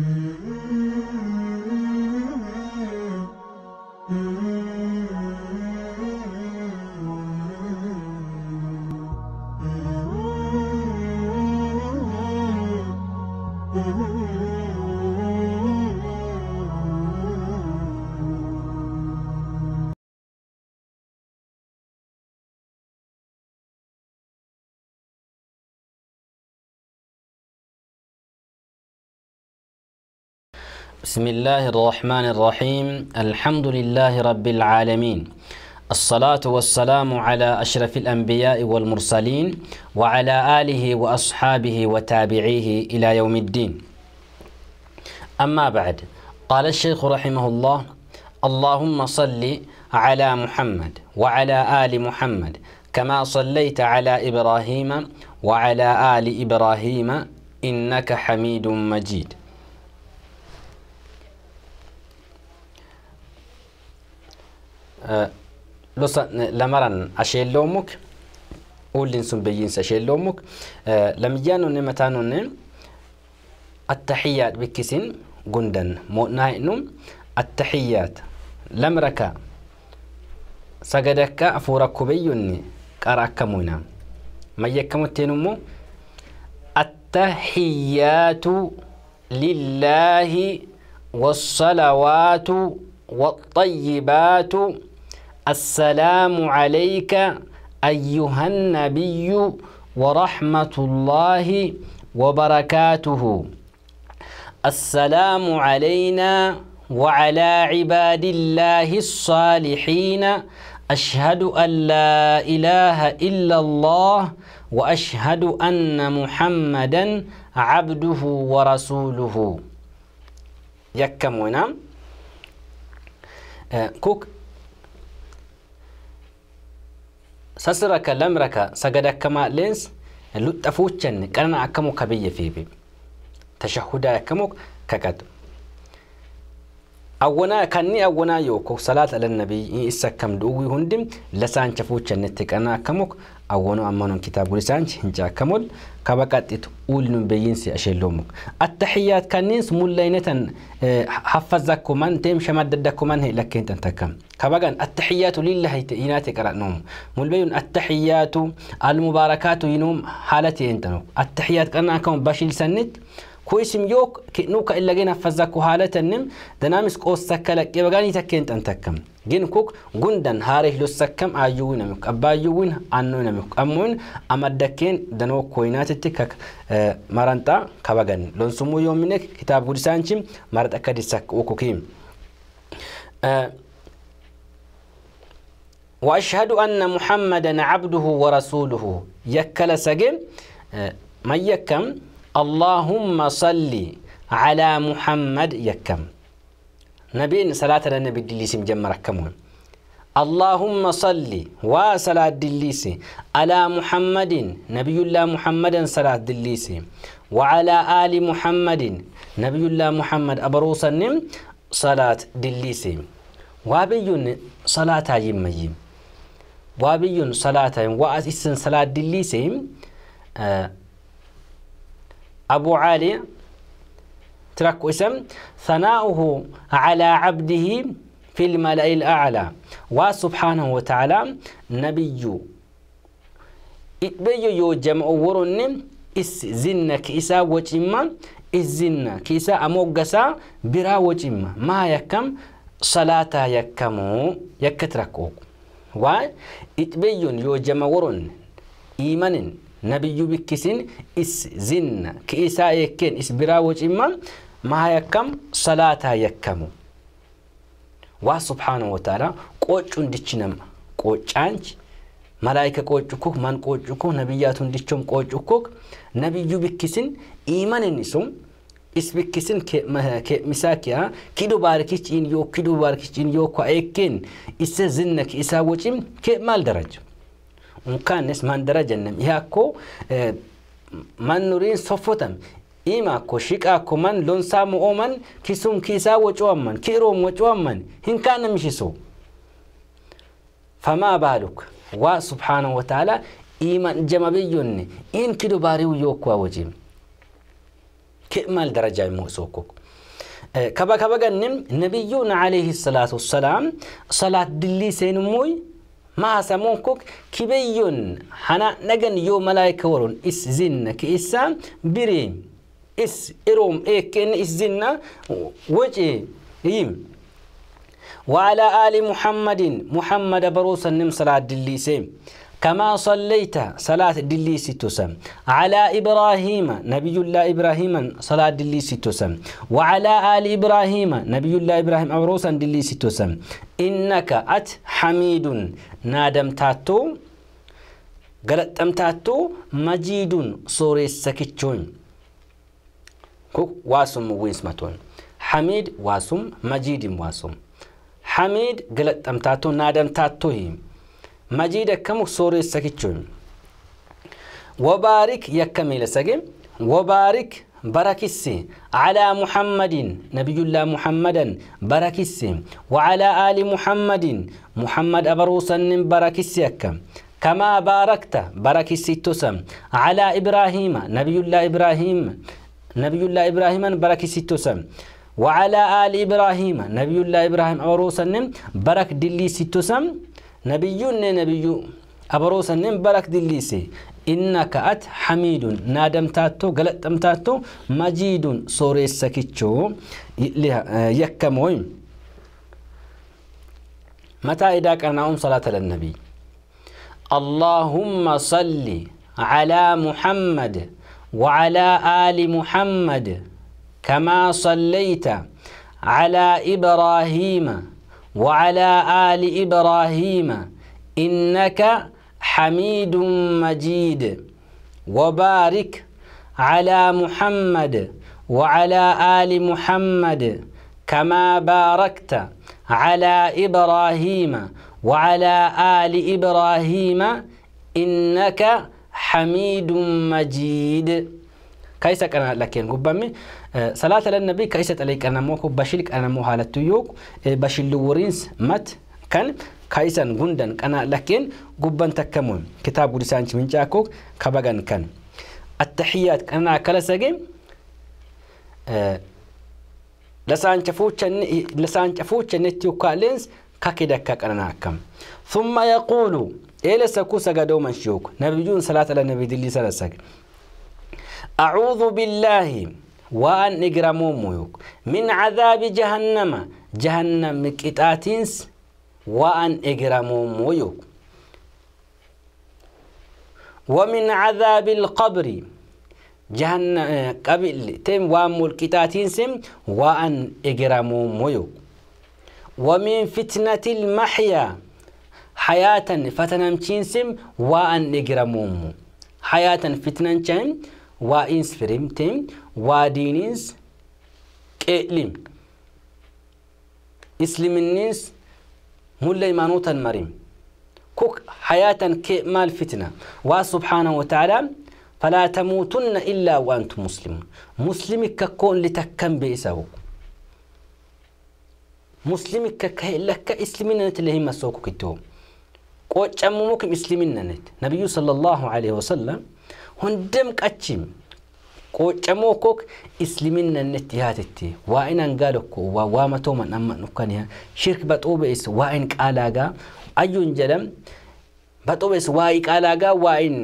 Mm-hmm. بسم الله الرحمن الرحيم الحمد لله رب العالمين الصلاة والسلام على أشرف الأنبياء والمرسلين وعلى آله وأصحابه وتابعيه إلى يوم الدين أما بعد قال الشيخ رحمه الله اللهم صل على محمد وعلى آل محمد كما صليت على إبراهيم وعلى آل إبراهيم إنك حميد مجيد آه، لوسان لمران اشيلوموك اولين سون بيينس اشيلوموك آه، لميانو نيمتانو نيم التحيات بكسين غندن مو نايتنوم التحيات لمركا سجدك افورك بيوني كاراكا مونا ما يكمتينو التحيات لله والصلوات والطيبات السلام عليك أيها النبي ورحمة الله وبركاته. السلام علينا وعلى عباد الله الصالحين. أشهد أن لا إله إلا الله وأشهد أن محمدا عبده ورسوله. يكم ونام كوك sasiraka lamraka sagadakama leens luxafuuchan qanana akkamo ka biyya feebe tashahudaa akkamo kakatu awwanaa kanni awwanaa yooko salaat ala nabii isa kam du'uwi hundi lasaan chafuuchannetti qanana akkamo awwano ammanon kitaabul isaanchi hinja akkamol kaba qaxitu uulnun beyyinsi asheelloomuk attaxiyaat kanniins mullaynatan haffazakkuman teem shamaddadakkuman lakkeentan takkam التحيات لله يناتي قرأنهم ملبيون التحيات المباركات ينوم حالتي انتنو التحيات قرنا كم باشيل سنت كويسم يوك نوكا إلا جينا فزاكو حالة النم دنامس قوس سكالك يبغاني تكين تنتكم. جين كوك جندن هاريه لو سكم آيوين مك أبايوين أنوين مك أمون أمدكين دنو كوينات التكك آه مرانتا كبغان لون سمو يوم منك كتاب قدسانشم مرت أكادي سك وكوكيم. آه وأشهد أن محمدا عبده ورسوله. يكل سجم ما يكم اللهم صل على محمد. يكم نبي صلاة النبي دليس مجمع كمون اللهم صل وصلاة دليس على محمد نبي الله محمد صلاة دليس وعلى آل محمد نبي الله محمد أبروس النم صلاة دليس وابيون صلاة يميم وابي صلاة وأسن صلاة دليسهم أبو علي. ترك اسم. ثناؤه على عبده في الملأ الأعلى. وسبحانه وتعالى نبي. إتبيو يو جمع ورن. إس زنا كيسا وجمع. إس زنا كيسا أموغسا برا وجمع. ما يكم؟ صلاة يكمو يكتركوك waan itbeyyun yoo jama woron imanin ነብዩ ብክሲን ኢስ ዝና ክኢሳ የኬን ኢስ ቢራ ወጪማ ማሃ የከም ሰላታ የከሙ ዋ ስብሓነ ወተዓላ ቆጩ እንድችነም ቆጫንች መላይከ ቆጭኩክ ማን ቆጭኩክ ነቢያቱ እንድቸም ቆጭኩክ ነብዩ ብክሲን ኢመንኒሱም isbikkisin misaa kiya kidu baarikichiin yoo kidu baarikichiin yoo kwa eekkin isa zinna ki isaa wocim kee maal daraju mukaanis mandara jennaan yaakkoo mannuriin soffotame. imaakko shiqaakko man lonsaamu ooman kisum kiisaa woco'amman kiiroom woco'amman hin kaanamishisu famaa baaluk waa subhaanahu wa ta'ala iman jamabiyyonne in kido baariu yookkuwa wajin ki'mal darajaa immoo sookoko kaba kaba gannim nabiyyuun alayhi salaatu wassalaam salaat dillii seenummoy maasamoon kok kibeyyon hana nagan yoo malaayika waron is zinna ki isa biri is irom eeken is zinna woce yim وعلى آل محمد محمد بروسا نم صلاة دليسي كما صليت صلاة دليسي تسم على إبراهيم نبي الله إبراهيم صلاة دليسي تسم وعلى آل إبراهيم نبي الله إبراهيم أبروسا دليسي تسم إنك أت حميد. نادم تاتو قلت أم تاتو مجيد صوري السكتشون واسم وينسمتون حميد واسم مجيد واسم. حميد قلت أمتاتو نادم تاتو مجيد كم سوري سكتشون؟ وبارك يكمل سجم وبارك بركسي على محمد نبي الله محمدا بركسي وعلى آل محمد محمد أبروسا بركسي يكم. كما باركت بركسي تسم على إبراهيم نبي الله إبراهيم نبي الله إبراهيم بركسي تسم وعلى آل إبراهيم نبي الله إبراهيم أبروسنم برك دلي ستسم نبي نبي أبروسنم برك دليسي. إنك أت حميد. نادم تاتو قلتم تاتو مجيد سوري السكتشو يكموي متى إذا كان أم صلاة للنبي؟ اللهم صل على محمد وعلى آل محمد كما صليت على إبراهيم وعلى آل إبراهيم إنك حميد مجيد. وبارك على محمد وعلى آل محمد كما باركت على إبراهيم وعلى آل إبراهيم إنك حميد مجيد. كيسا كان لكن قبامي صلاة للنبي كيسا عليك أنا موكو بشيلك أنا مو حالتو يوك بشيل ورينس مت كان كيسا غندن أنا لكن قبان تكمون. كتاب لسان من جاكوك كبغان كان. التحيات أنا كلا سجيم لسان شفوتش لسان شفوتش نتيو كالينس ككدا كأنا كم. ثم يقول إلى سكو سجدو من شوك نبيون صلاة النبي دلي سلسك. أعوذ بالله وأن نجرمو ميوك من عذاب جهنم جهنم كتاتينس وأن إجرمو ميوك ومن عذاب القبر جهنم قبل تم وامول كتاتينسم وأن إجرمو ميوك ومن فتنة المحيا حياة فتنمتينسم وأن إجرموم حياة فتنة وإنس فرمتم ودينينس كئلم إسلامنينس ملا إيمانوتا مريم. كوك حياة كمال فتنة. وسبحانه وتعالى فلا تموتن إلا وأنتم مسلمون. مسلم ككون لتكن بإساوك مسلم كك إسلامنا اللي هم qoocamoo kook isliminnan itti waa waa'in hangaa tokko waa waama tooman amma nukkani shirk baxoo waa waa'in qaalaagaa. Ayyuun jedham baxoo waa waa'ii qaalaagaa waa'in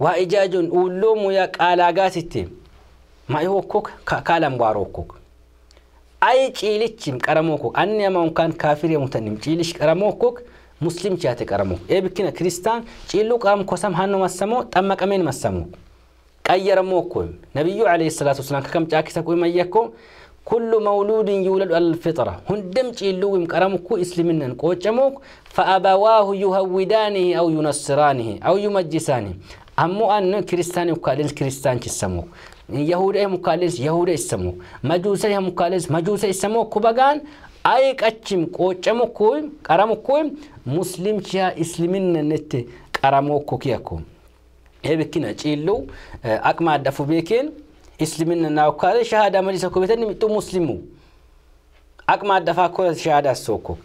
waa'ii jaajoon ulloo muyaa qaalaagaasitti ma'ihoo kook kaalan waaroo kook ayi ciilichim qaramoo kook anni amaa unkaan kaafiree mutanim ciilish qaramoo kook muslim chaate qaramoo eebikina kiristaan ciilluu qaam kosam hannoo massamoo xammaqameen massamoo. قيرمو موكم نبي عليه الصلاة والسلام كم جاكسا كوم أيكم كل مولود يولد على الفطرة. هندم مكرم كو إسلمنا. كوتشموك فأبواه يهودانه أو ينصرانه أو يمجسانه. أمو أن كريستان وكاليل كريستان تسموك يهود أي مقالس يهود يسموك مجوس أي مقالس مجوس يسموك أي أيك أتشم كوجموك كوم كرمكو مسلم شيا إسلمنا نت كرموك كوكيكم هبكنا تشيلو آه، أكما دفو بيكين إسلامنا ناوكال شهادة مجلس كوبيتني متو مسلمو. أكما دفا كل شهادة سوكو.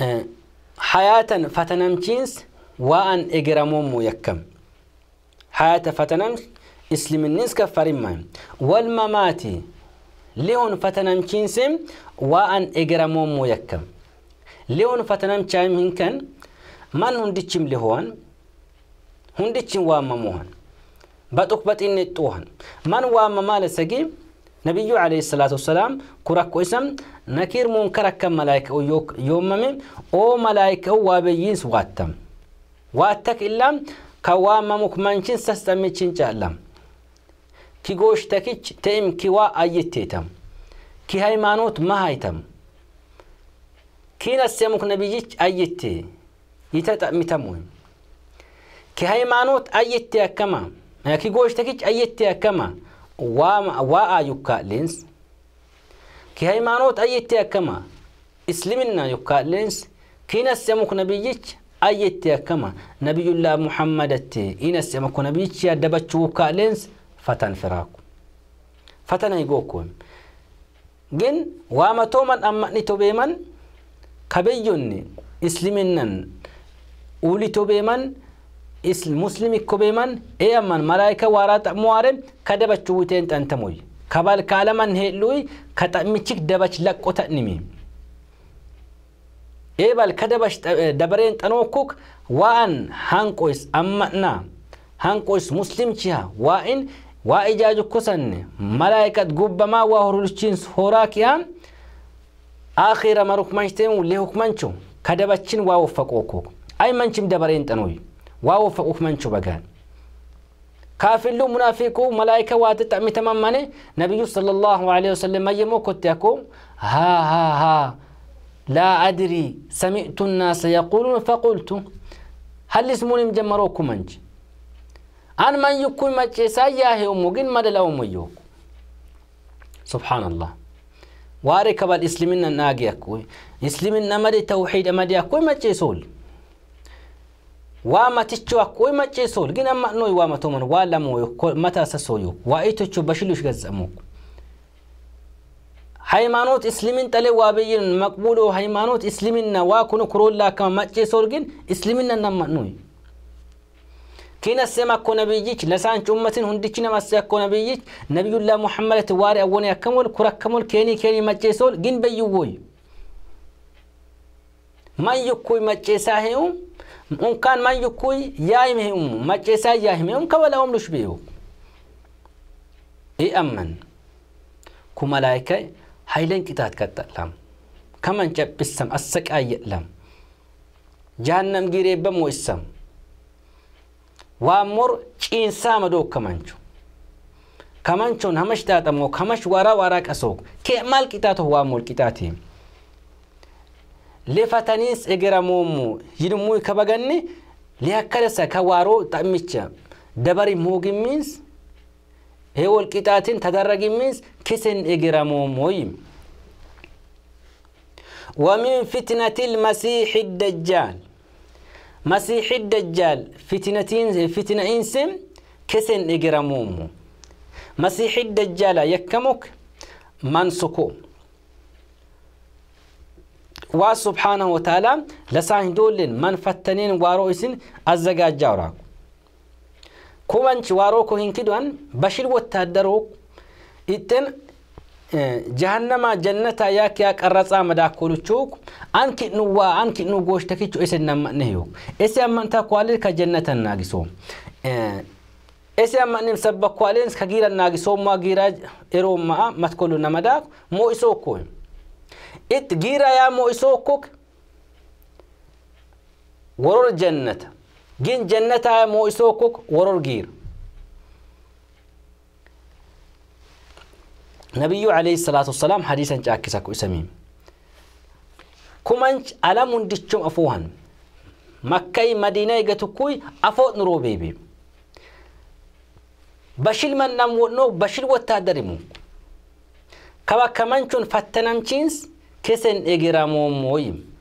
آه، حياة فتنم تشينس وأن إجرامومو يكم. حياة فتنم إسلامنيس كفرما والمماتي ليون فتنم تشينسم وأن إجرامومو يكم. ليون فتنم تشايم هنكن من هندي لهون hundichin waamamohan baxuk baxinexuhan man waamamaale sagi ነቢዩ ዓለይሂ ሰላቱ ወሰላም ኩራኮ ኢሰም ነኪር ሙንከር አከም መላይከው ዮመሚ ኦ መላይከው ዋበይንስ ዋተም ዋተክ ኢላም ከዋመሙክ መንችን ሰስጠሚችን ጫላም ኪጎሽተኪች ተኢም ኪዋ አየቴተም ኪ ሃይማኖት መሃይተም ኪነሰሙክ ነቢይች አየቴ ይተጠሚተም ወይም ኪ ሃይማኖት አየቴ አከማ ኪጎሽተኪች አየቴ አከማ waa yukkaa'leens ki haymaanoot ayyette akkama isliminna yukkaa'leens kiinasemuk nabiyyich ayyette akkama nabiyullaa muhammadatte inasemuk nabiyich yaddabachuu yukkaa'leens fatan firaaku fatana higookkoem ግን ዋመቶመን አማኒ ቶቤመን ከበዮኒ እስልምናን ኡሊ ቶቤመን مسلمي كوبيمان إيه من ملايكة وارات موارم كدبت شوتين تنتموي. كبال كالمان هلوي كتأمتشك دبت لك وتأنمي إيبال كدبش آه، دبرين تنوكوك وان هانكويس أمنا هانكويس مسلم شيها وان وإجاج كسن ملايكة قبما وهرولشين هوراكيان. آخر ما ركمانشتين ولي هكمانشو كدبتشين ووفقوكوك أي منشم دبرين تنوي؟ ووفقوك منشو بقان كافلو منافقو ملائكة واتت متممني نبي صلى الله عليه وسلم يمو كتيكو ها ها ها. لا أدري سمعت الناس يقولون فقلت. هل اسموني مجمروكو منج؟ أن من يكون مجيسا ياهي أمو جن مدل أمو يوك سبحان الله وارك بالإسلامين الناقي أكوي إسلامين مدي توحيد مدي أكوي مجيسول waa maticho akkoy macceesol gin amma noy waa matoman waa lamoyo mata sasoyo waa itocho bashilush ገጸሙክ ሃይማኖት እስልምን ጠሌ ዋበይን መቅቡሎ ሃይማኖት እስልምና ዋ ኩኑ ኩሮላ ከማ መጨሶል ግን እስልምና ናማኖይ ኪነሰማ እኮ ነብይች ለሳንች ኡመትን ሁንድች ነማሰ እኮ ነብይች ነቢዩላ ሙሐመድ ዋሪ አወነ ያከሞል ኩረከሞል ኬኒ ኬኒ መጨሶል ግን በይዎይ ማይኩይ መጨሳ ሄውም unkaan man yukkuy yaayimhum macceesaa yaahimehum kabalawom lushbeyo i amman ku malaayika haylen qitaat qaxxalam kaman caphissam assaqaayyadlam jahannam gireebbamo issam waammor ciinsaama doo kamancho kamanchon hamash xaaxamo kamash waraa waraa qasoog kee maal qixaatoh waammol qixaatiin lefataniis egeramoommo yidhumuu kabaganni liakkalesa ka waaroo xammicha dabari moogimmiins hee wolqixaatin tadarragimmiins kisen egeramoommoyim ومن فتنة المسيح الدجال مسيح الدجال فتنتين فتنة إنسم كسن إجرامومو مسيح الدجال يكمك من ዋ ስብሓንሁ ወተዓላ ለሳን ሂዶልን መንፈተኔን ዋሮ እሲን አዘጋጃውራ። ኩመንች ዋሮ ኮ ሂንኪዷን በሽል ወታደሮ ኢጥን ጀሃነማ ጀነታ ያክ ያቀረጻ መዳኮልቹክ አንኪኑዋ አንኪኑ ጎሽተኪቹ እስነመንህዩ እሲ አመንታ ኳልል ከጀነተን ናጊሶ። ese ammanim sabba kwalens kagira nagiso ma gira ero ma matkolu namada mo isoko إت جيرا يا مؤسوكك ورور جنة. جين جنة يا مؤسوكك ورور جير. نبي عليه الصلاة والسلام حديثا جاكسك اسميم كمانش ألم ديشم أفوهن. مكة مدينة جتكوي أفوت نرو بيبي. بشيل من نمو بشيل وتادرمو كوا كمانشون فتنم تشينس كسن إجرامو مويم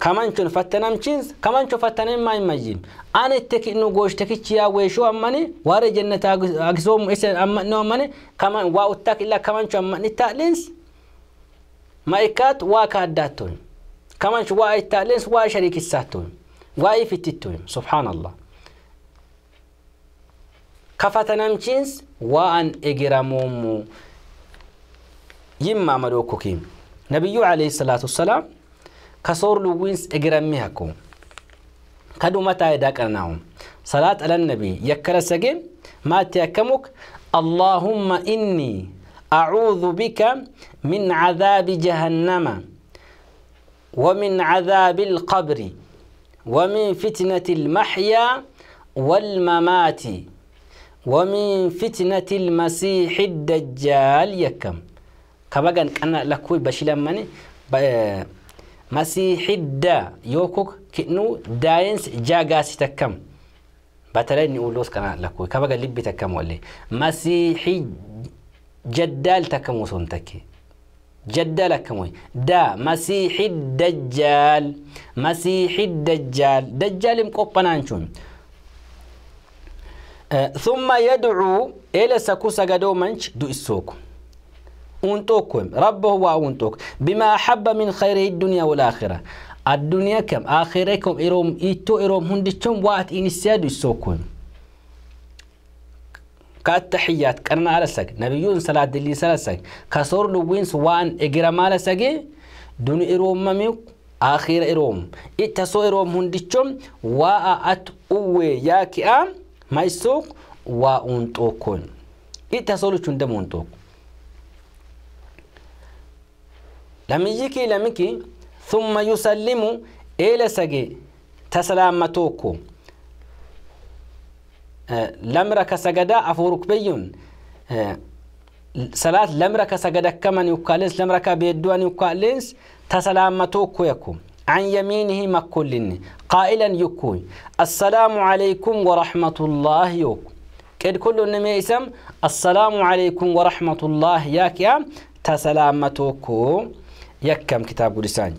كمان شو فتنام جنس كمان شو فتنام ماي ماجيم أنا تك إنه قوش تك تيا ويشو أماني؟ وارد جنة أجزوم إيش أم نو أماني؟ كمان واو تك إلا كمان شو أماني تألينس؟ مايكات واك هداتون كمان شو واي تألينس؟ واي شريك الساتون واي فتتون. سبحان الله. كفتنام جنس وأن إجرامو مويم يما ملوكوكيم نبي عليه الصلاة والسلام كسور لوينس إجراميهكو كدو متى يداكرناهم صلاة على النبي. يكر سجيم ما تيكمك. اللهم إني أعوذ بك من عذاب جهنم ومن عذاب القبر ومن فتنة المحيا والممات ومن فتنة المسيح الدجال. يكم. كبغن كنا لكوي بشلمني مسيح الدا يوكوك كنو داينس جاغاسي تكم بتلاقي نقولوس كنا لكوي كبغن لبي تكم ولي مسيحي جدال تكم وسنتكي جدال كموي دا مسيح الدجال مسيح الدجال دجال مقبنانشون ثم يدعو إلى سكو سجدو منش دو السوق أنتوكم ربه وأنتوك بما أحب من خيره الدنيا والآخرة. الدنيا كم؟ آخركم إروم إيتو إروم هندشم وات إنسيادو السوقهم كالتحيات كرنا على سك نبيون صلاة دلي صلاة سك كسور لوينس وان إجرام على سك دون إروم مميك آخر إروم إتسو إروم هندشم وأت أوي ياكي أم ما يسوق وأنتوكون إتسو لم يجيكي لمكي ثم يسلم إلى سجي. تسلامتوكو. لمرك سجدا أفورك بيون. صلاة لمرك سجدا كمن يقالنس لمرك بيدوان يقالنس تسلامتوك يكو. عن يمينه مكلني قائلا يكوي السلام عليكم ورحمة الله يوك كد كل إسم السلام عليكم ورحمة الله يا تسلامتوكو. يكم كتاب لسان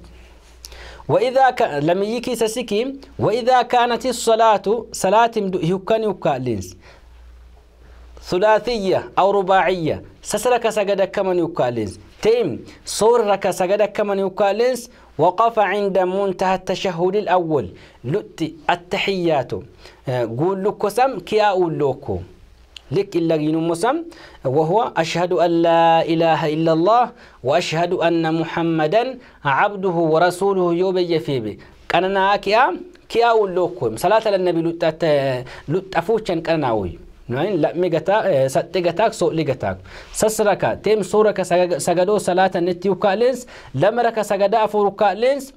وإذا كان لم يكي سسكي وإذا كانت الصلاة صلاة يكن يكالينس ثلاثية أو رباعية سسرك سجد كمن يكالينس تيم صورك سجد كمن يكالينس وقف عند منتهى التشهد الأول. لؤتي التحيات. قول لك سم كيا لوكو لك إلا مسم وهو أشهد أن لا إله إلا الله وأشهد أن محمدا عبده ورسوله يوبي فيبي. كان كيا كيا ولوكم صلاة النبي لتفوشن كناوي نوين؟ لا ميغتا ستيغتاك سو ليغتاك سسركا تيم سورك سجدو صلاة النتيو كالينس لمرك سجدا أفورو كالينس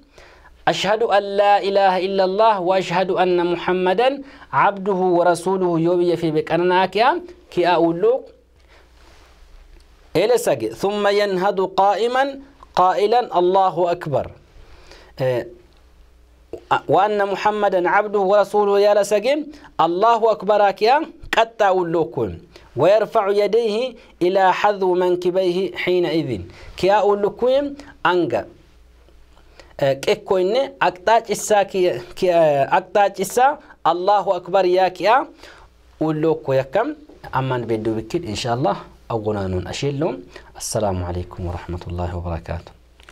أشهد أن لا إله إلا الله وأشهد أن محمدا عبده ورسوله. يوبي في بك. أنا كيا كي أقول إلى سجد ثم ينهض قائما. قائلا الله أكبر. وأن محمدا عبده ورسوله. يا لسجم الله أكبر كيا. قد أقول ويرفع يديه إلى حذو منكبيه حينئذ. كي أقول لكم كيكوين اكتاج اسا اكتاج اسا الله اكبر يا ولوكو يكم أمان بيدو بكيد ان شاء الله اغنانون اشيلون السلام عليكم ورحمه الله وبركاته